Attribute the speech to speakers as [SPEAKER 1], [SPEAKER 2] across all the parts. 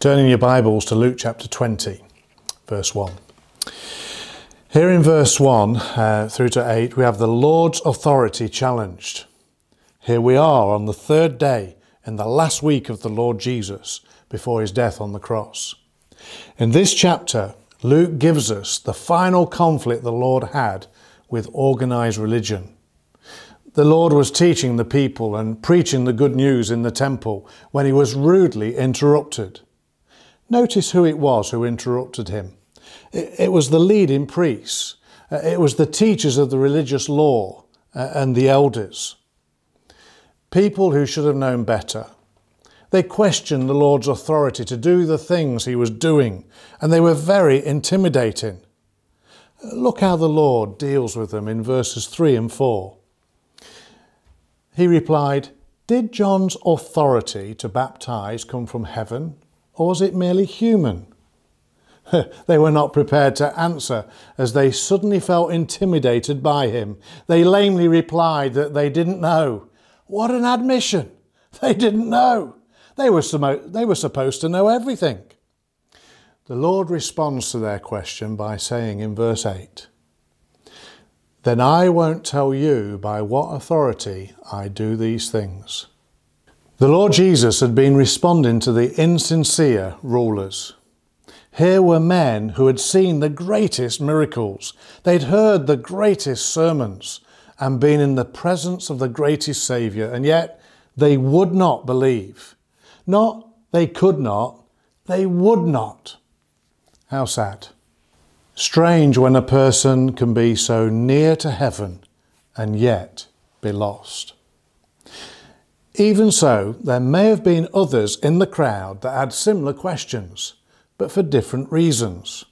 [SPEAKER 1] Turning your Bibles to Luke chapter 20, verse 1. Here in verse 1 uh, through to 8, we have the Lord's authority challenged. Here we are on the third day in the last week of the Lord Jesus before his death on the cross. In this chapter, Luke gives us the final conflict the Lord had with organized religion. The Lord was teaching the people and preaching the good news in the temple when he was rudely interrupted. Notice who it was who interrupted him. It, was the leading priests, uh, it was the teachers of the religious law uh, and the elders. People who should have known better. They questioned the Lord's authority to do the things he was doing, and they were very intimidating. Look how the Lord deals with them in verses 3 and 4. He replied, Did John's authority to baptize come from heaven, or was it merely human? they were not prepared to answer as they suddenly felt intimidated by him. They lamely replied that they didn't know. What an admission! They didn't know. They were, they were supposed to know everything. The Lord responds to their question by saying in verse 8, Then I won't tell you by what authority I do these things. The Lord Jesus had been responding to the insincere rulers. Here were men who had seen the greatest miracles. They'd heard the greatest sermons and been in the presence of the greatest Saviour, and yet they would not believe. Not they could not, they would not. How sad. Strange when a person can be so near to heaven and yet be lost. Even so, there may have been others in the crowd that had similar questions, but for different reasons.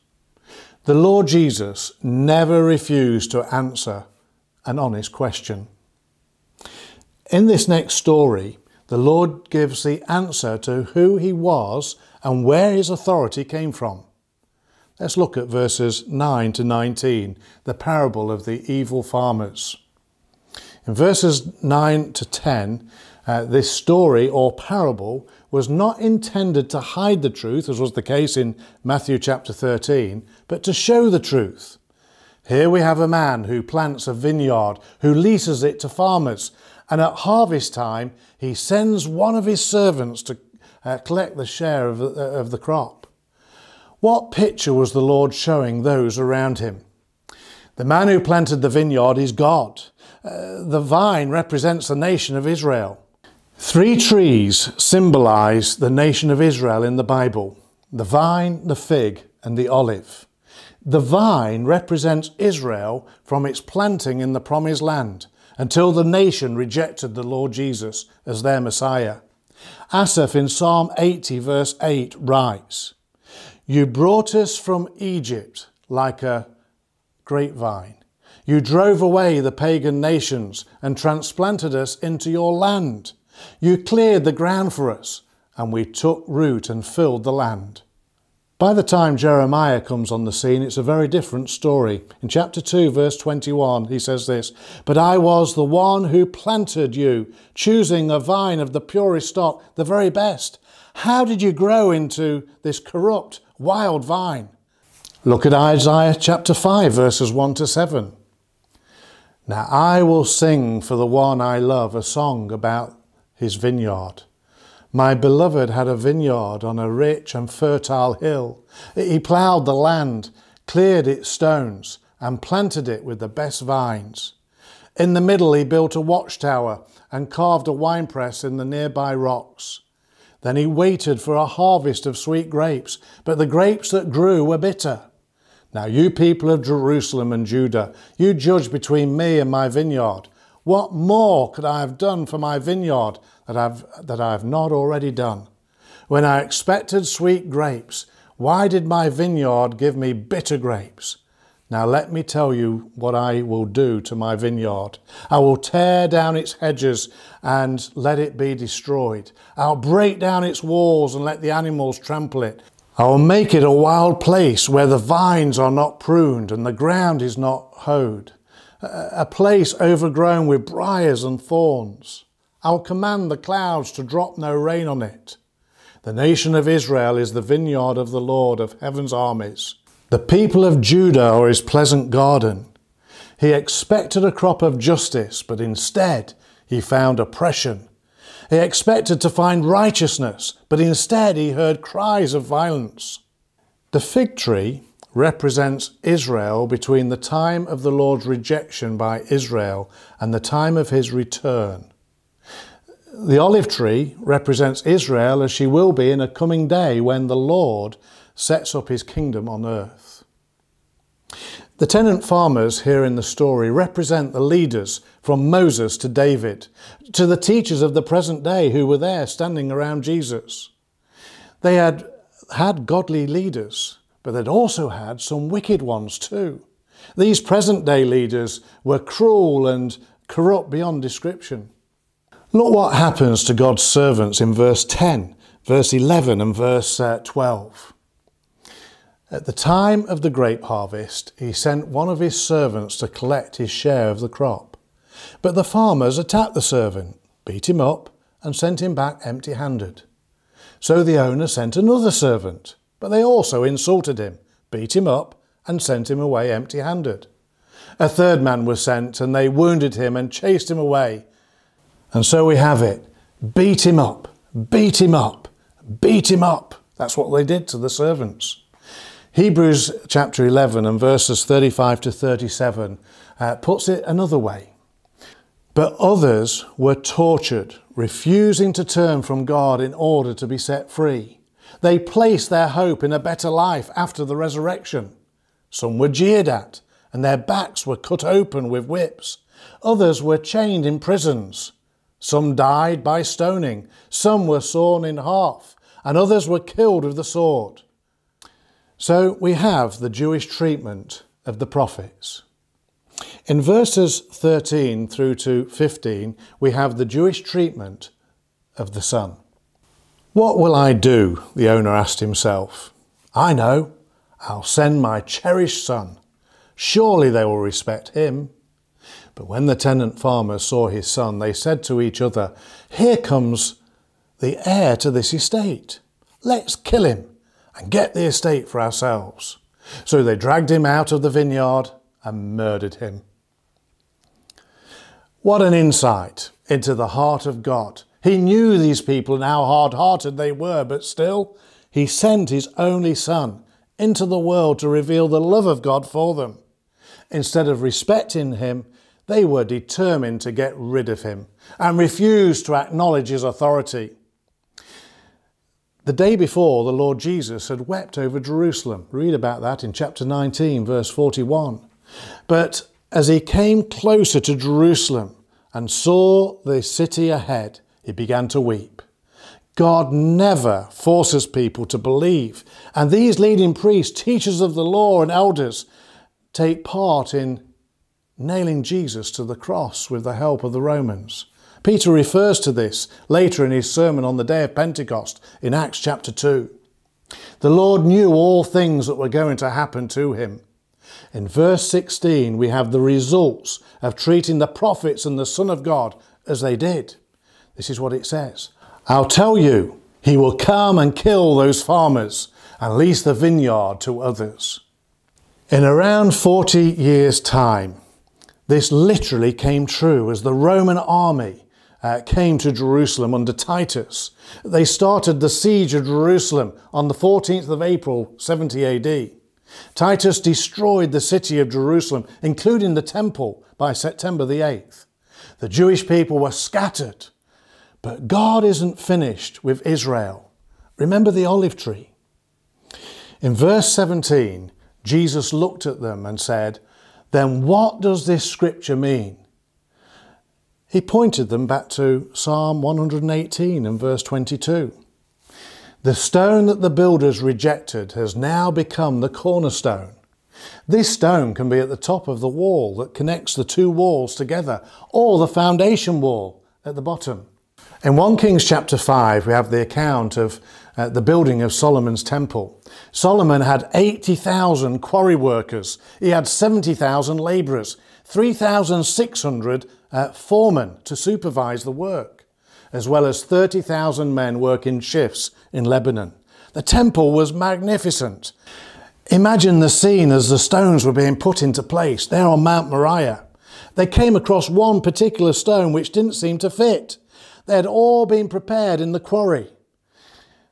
[SPEAKER 1] The Lord Jesus never refused to answer an honest question. In this next story, the Lord gives the answer to who he was and where his authority came from. Let's look at verses 9 to 19, the parable of the evil farmers. In verses 9 to 10, uh, this story or parable was not intended to hide the truth, as was the case in Matthew chapter 13, but to show the truth. Here we have a man who plants a vineyard, who leases it to farmers, and at harvest time he sends one of his servants to uh, collect the share of, uh, of the crop. What picture was the Lord showing those around him? The man who planted the vineyard is God. Uh, the vine represents the nation of Israel. Three trees symbolize the nation of Israel in the Bible the vine, the fig, and the olive. The vine represents Israel from its planting in the promised land until the nation rejected the Lord Jesus as their Messiah. Asaph in Psalm 80, verse 8, writes, you brought us from Egypt like a grapevine. You drove away the pagan nations and transplanted us into your land. You cleared the ground for us, and we took root and filled the land. By the time Jeremiah comes on the scene, it's a very different story. In chapter 2, verse 21, he says this But I was the one who planted you, choosing a vine of the purest stock, the very best. How did you grow into this corrupt, wild vine. Look at Isaiah chapter 5, verses 1 to 7. Now I will sing for the one I love a song about his vineyard. My beloved had a vineyard on a rich and fertile hill. He ploughed the land, cleared its stones, and planted it with the best vines. In the middle, he built a watchtower and carved a winepress in the nearby rocks. Then he waited for a harvest of sweet grapes, but the grapes that grew were bitter. Now, you people of Jerusalem and Judah, you judge between me and my vineyard. What more could I have done for my vineyard that, I've, that I have not already done? When I expected sweet grapes, why did my vineyard give me bitter grapes? Now let me tell you what I will do to my vineyard. I will tear down its hedges and let it be destroyed. I'll break down its walls and let the animals trample it. I will make it a wild place where the vines are not pruned and the ground is not hoed, a place overgrown with briars and thorns. I will command the clouds to drop no rain on it. The nation of Israel is the vineyard of the Lord of heaven's armies. The people of Judah are his pleasant garden. He expected a crop of justice, but instead he found oppression. He expected to find righteousness, but instead he heard cries of violence. The fig tree represents Israel between the time of the Lord's rejection by Israel and the time of his return. The olive tree represents Israel as she will be in a coming day when the Lord sets up his kingdom on earth. The tenant farmers here in the story represent the leaders from Moses to David, to the teachers of the present day who were there standing around Jesus. They had had godly leaders, but they'd also had some wicked ones too. These present day leaders were cruel and corrupt beyond description. Look what happens to God's servants in verse 10, verse 11, and verse uh, 12. At the time of the grape harvest, he sent one of his servants to collect his share of the crop. But the farmers attacked the servant, beat him up, and sent him back empty handed. So the owner sent another servant, but they also insulted him, beat him up, and sent him away empty handed. A third man was sent, and they wounded him and chased him away. And so we have it beat him up, beat him up, beat him up. That's what they did to the servants. Hebrews chapter 11 and verses 35 to 37 uh, puts it another way. But others were tortured, refusing to turn from God in order to be set free. They placed their hope in a better life after the resurrection. Some were jeered at, and their backs were cut open with whips. Others were chained in prisons. Some died by stoning, some were sawn in half, and others were killed with the sword. So we have the Jewish treatment of the prophets. In verses 13 through to 15, we have the Jewish treatment of the son. What will I do? The owner asked himself. I know. I'll send my cherished son. Surely they will respect him. But when the tenant farmers saw his son, they said to each other, Here comes the heir to this estate. Let's kill him and get the estate for ourselves. So they dragged him out of the vineyard and murdered him. What an insight into the heart of God. He knew these people and how hard hearted they were, but still, he sent his only son into the world to reveal the love of God for them. Instead of respecting him, they were determined to get rid of him and refused to acknowledge his authority. The day before, the Lord Jesus had wept over Jerusalem. Read about that in chapter 19, verse 41. But as he came closer to Jerusalem and saw the city ahead, he began to weep. God never forces people to believe, and these leading priests, teachers of the law, and elders take part in nailing Jesus to the cross with the help of the Romans. Peter refers to this later in his sermon on the day of Pentecost in Acts chapter 2. The Lord knew all things that were going to happen to him. In verse 16, we have the results of treating the prophets and the Son of God as they did. This is what it says I'll tell you, he will come and kill those farmers and lease the vineyard to others. In around 40 years' time, this literally came true as the Roman army uh, came to Jerusalem under Titus. They started the siege of Jerusalem on the 14th of April 70 AD. Titus destroyed the city of Jerusalem, including the temple, by September the 8th. The Jewish people were scattered. But God isn't finished with Israel. Remember the olive tree. In verse 17, Jesus looked at them and said, Then what does this scripture mean? he pointed them back to Psalm 118 and verse 22. The stone that the builders rejected has now become the cornerstone. This stone can be at the top of the wall that connects the two walls together, or the foundation wall at the bottom. In 1 Kings chapter 5, we have the account of uh, the building of Solomon's temple. Solomon had 80,000 quarry workers, he had 70,000 labourers, 3,600 uh, foremen to supervise the work. as well as 30,000 men working shifts in Lebanon. The temple was magnificent. Imagine the scene as the stones were being put into place there on Mount Moriah. They came across one particular stone which didn't seem to fit. They had all been prepared in the quarry.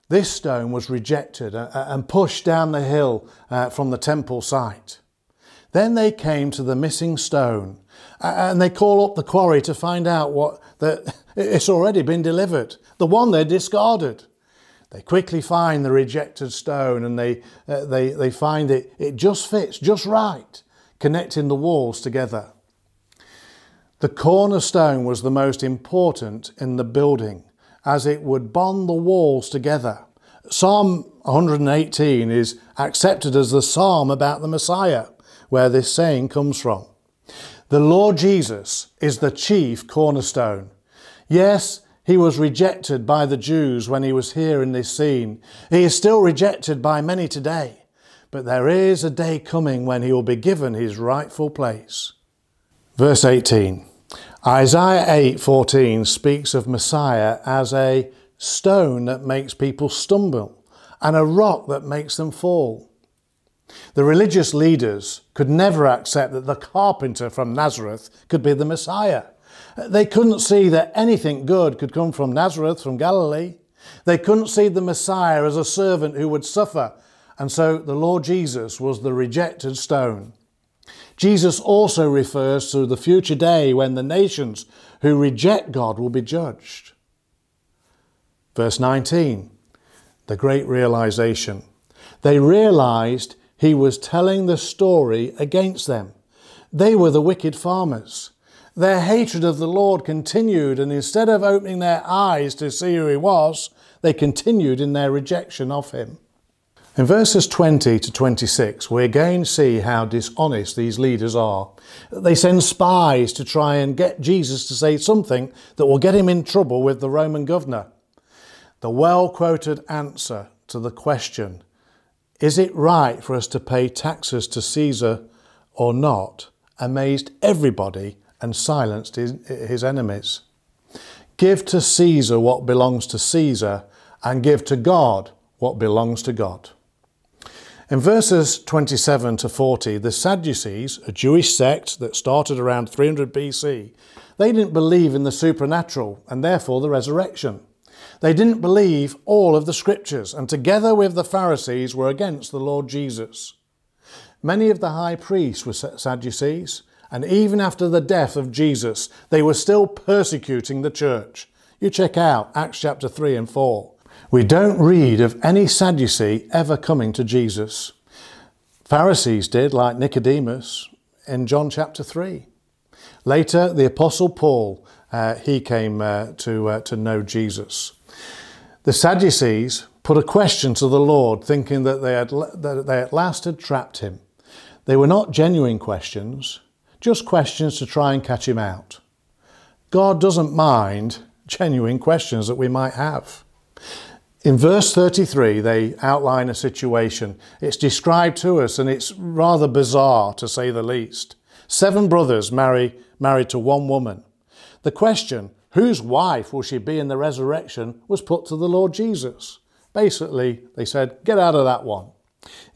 [SPEAKER 1] This stone was rejected uh, uh, and pushed down the hill uh, from the temple site. Then they came to the missing stone and they call up the quarry to find out what that it's already been delivered, the one they discarded. They quickly find the rejected stone and they, uh, they, they find it, it just fits just right, connecting the walls together. The cornerstone was the most important in the building as it would bond the walls together. Psalm 118 is accepted as the psalm about the Messiah, where this saying comes from. The Lord Jesus is the chief cornerstone. Yes, he was rejected by the Jews when he was here in this scene. He is still rejected by many today. But there is a day coming when he will be given his rightful place. Verse 18. Isaiah 8:14 speaks of Messiah as a stone that makes people stumble and a rock that makes them fall. The religious leaders could never accept that the carpenter from Nazareth could be the Messiah. They couldn't see that anything good could come from Nazareth, from Galilee. They couldn't see the Messiah as a servant who would suffer. And so the Lord Jesus was the rejected stone. Jesus also refers to the future day when the nations who reject God will be judged. Verse 19, the great realization. They realized he was telling the story against them. They were the wicked farmers. Their hatred of the Lord continued, and instead of opening their eyes to see who he was, they continued in their rejection of him. In verses 20 to 26, we again see how dishonest these leaders are. They send spies to try and get Jesus to say something that will get him in trouble with the Roman governor. The well quoted answer to the question, Is it right for us to pay taxes to Caesar or not? amazed everybody and silenced his, his enemies. Give to Caesar what belongs to Caesar, and give to God what belongs to God. In verses 27 to 40, the Sadducees, a Jewish sect that started around 300 BC, they didn't believe in the supernatural and therefore the resurrection. They didn't believe all of the scriptures and together with the Pharisees were against the Lord Jesus. Many of the high priests were Sadducees and even after the death of Jesus, they were still persecuting the church. You check out Acts chapter 3 and 4. We don't read of any Sadducee ever coming to Jesus. Pharisees did, like Nicodemus, in John chapter 3. Later, the Apostle Paul, uh, he came uh, to, uh, to know Jesus. The Sadducees put a question to the Lord, thinking that they, had, that they at last had trapped him. They were not genuine questions, just questions to try and catch him out. God doesn't mind genuine questions that we might have. In verse 33, they outline a situation. It's described to us and it's rather bizarre to say the least. Seven brothers marry, married to one woman. The question, whose wife will she be in the resurrection, was put to the Lord Jesus. Basically, they said, get out of that one.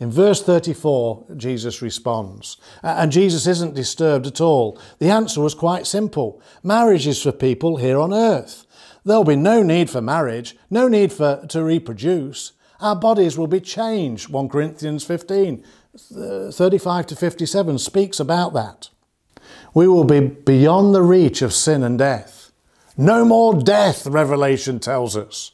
[SPEAKER 1] In verse 34, Jesus responds. And Jesus isn't disturbed at all. The answer was quite simple. Marriage is for people here on earth. There'll be no need for marriage, no need for to reproduce. Our bodies will be changed. 1 Corinthians 15, 35 to 57 speaks about that. We will be beyond the reach of sin and death. No more death, Revelation tells us.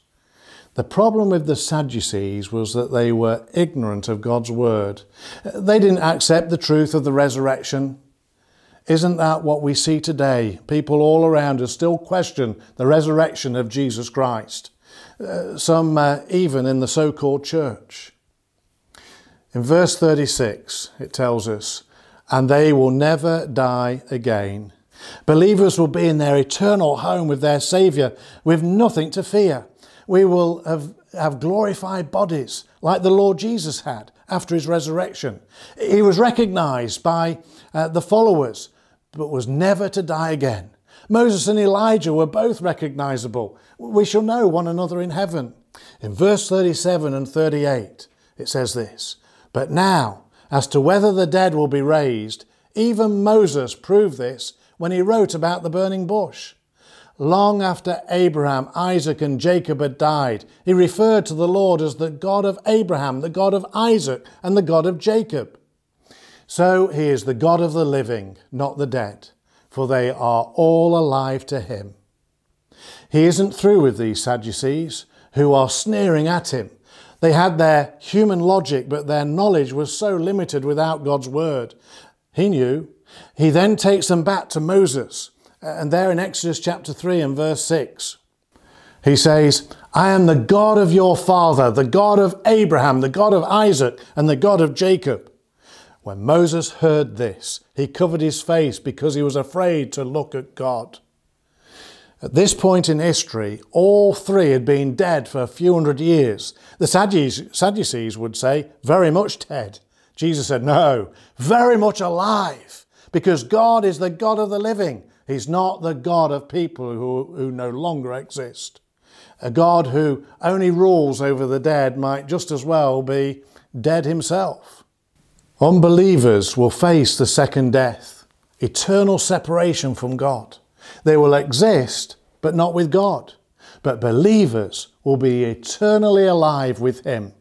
[SPEAKER 1] The problem with the Sadducees was that they were ignorant of God's word. They didn't accept the truth of the resurrection. Isn't that what we see today? People all around us still question the resurrection of Jesus Christ, uh, some uh, even in the so called church. In verse 36, it tells us, and they will never die again. Believers will be in their eternal home with their Saviour with nothing to fear. We will have, have glorified bodies like the Lord Jesus had after his resurrection. He was recognized by uh, the followers but was never to die again. Moses and Elijah were both recognizable. We shall know one another in heaven. In verse 37 and 38, it says this But now, as to whether the dead will be raised, even Moses proved this when he wrote about the burning bush. Long after Abraham, Isaac, and Jacob had died, he referred to the Lord as the God of Abraham, the God of Isaac, and the God of Jacob. So he is the God of the living, not the dead, for they are all alive to him. He isn't through with these Sadducees who are sneering at him. They had their human logic, but their knowledge was so limited without God's word. He knew. He then takes them back to Moses, and there in Exodus chapter 3 and verse 6. He says, I am the God of your father, the God of Abraham, the God of Isaac, and the God of Jacob. When Moses heard this, he covered his face because he was afraid to look at God. At this point in history, all three had been dead for a few hundred years. The Sadducees would say, very much dead. Jesus said, no, very much alive, because God is the God of the living. He's not the God of people who, who no longer exist. A God who only rules over the dead might just as well be dead himself. Unbelievers will face the second death, eternal separation from God. They will exist, but not with God. But believers will be eternally alive with Him.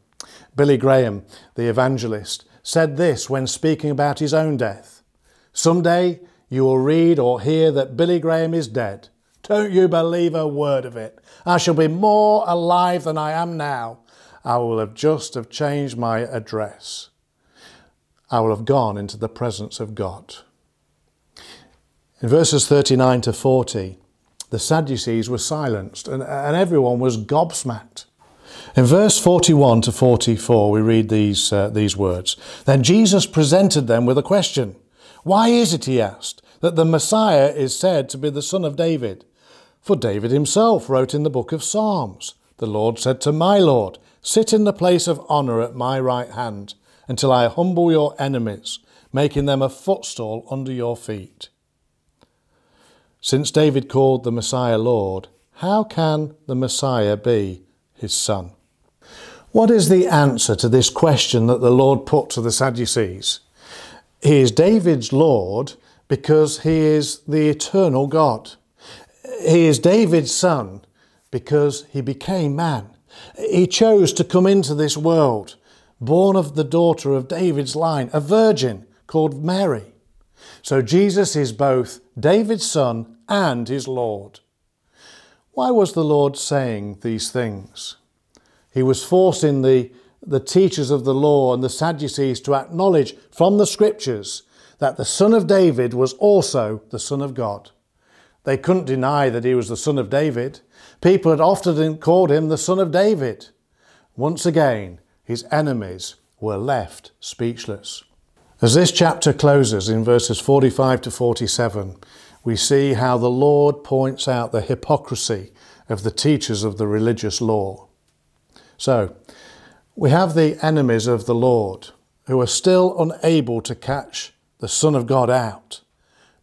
[SPEAKER 1] Billy Graham, the evangelist, said this when speaking about his own death. Someday you will read or hear that Billy Graham is dead. Don't you believe a word of it. I shall be more alive than I am now. I will have just have changed my address. I will have gone into the presence of God. In verses 39 to 40, the Sadducees were silenced and, and everyone was gobsmacked. In verse 41 to 44, we read these, uh, these words. Then Jesus presented them with a question. Why is it, he asked, that the Messiah is said to be the son of David? For David himself wrote in the book of Psalms, The Lord said to my Lord, Sit in the place of honour at my right hand until I humble your enemies, making them a footstool under your feet. Since David called the Messiah Lord, how can the Messiah be his son? What is the answer to this question that the Lord put to the Sadducees? He is David's Lord because he is the eternal God. He is David's son because he became man. He chose to come into this world born of the daughter of David's line, a virgin called Mary. So Jesus is both David's son and his Lord. Why was the Lord saying these things? He was forcing the, the teachers of the law and the Sadducees to acknowledge from the scriptures that the son of David was also the son of God. They couldn't deny that he was the son of David. People had often called him the son of David. Once again, his enemies were left speechless. As this chapter closes in verses 45 to 47, we see how the Lord points out the hypocrisy of the teachers of the religious law. So, we have the enemies of the Lord who are still unable to catch the Son of God out,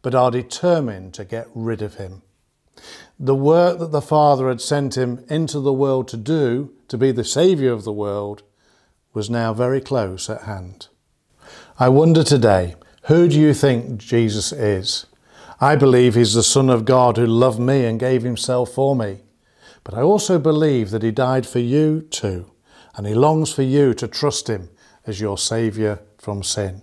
[SPEAKER 1] but are determined to get rid of him. The work that the Father had sent him into the world to do, to be the Saviour of the world, was now very close at hand. I wonder today, who do you think Jesus is? I believe he's the Son of God who loved me and gave himself for me. But I also believe that he died for you too, and he longs for you to trust him as your Saviour from sin.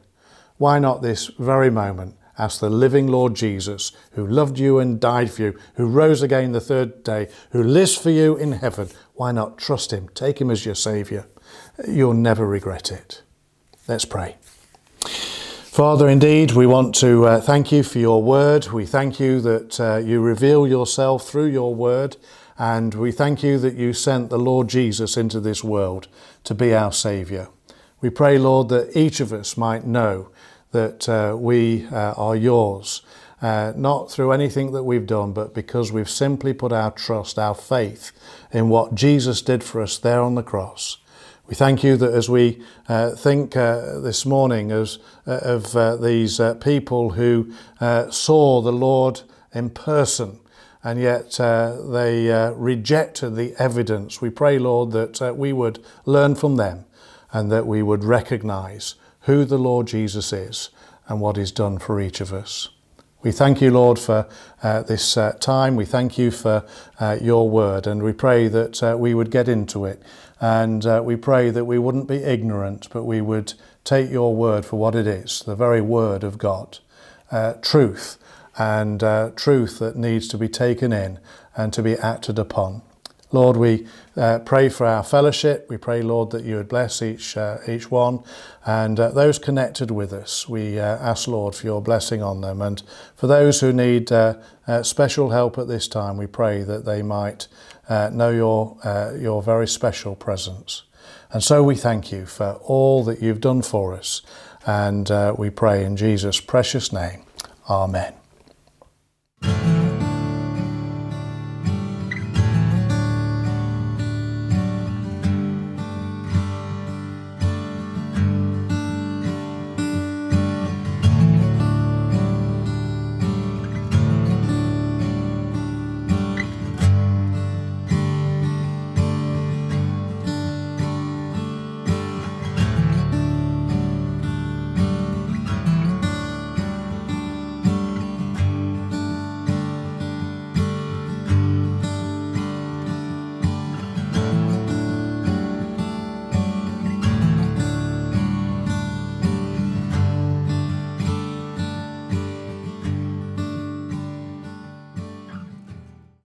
[SPEAKER 1] Why not this very moment ask the living Lord Jesus, who loved you and died for you, who rose again the third day, who lives for you in heaven, why not trust him? Take him as your Saviour. You'll never regret it. Let's pray. Father, indeed, we want to uh, thank you for your word. We thank you that uh, you reveal yourself through your word. And we thank you that you sent the Lord Jesus into this world to be our Saviour. We pray, Lord, that each of us might know that uh, we uh, are yours, uh, not through anything that we've done, but because we've simply put our trust, our faith in what Jesus did for us there on the cross. We thank you that as we uh, think uh, this morning as, uh, of uh, these uh, people who uh, saw the Lord in person and yet they rejected the evidence. We pray, Lord, that we would learn from them and that we would recognize who the Lord Jesus is and what He's done for each of us. We thank you, Lord, for uh, this uh, time. We thank you for uh, your word, and we pray that we would get into it. And we pray that we wouldn't be ignorant, but we would take your word for what it is the very word of God, truth and uh, truth that needs to be taken in and to be acted upon. Lord, we uh, pray for our fellowship. We pray, Lord, that you would bless each, uh, each one and uh, those connected with us. We uh, ask, Lord, for your blessing on them. And for those who need uh, uh, special help at this time, we pray that they might Uh, know your, uh, your very special presence. And so we thank you for all that you've done for us. And uh, we pray in Jesus' precious name. Amen.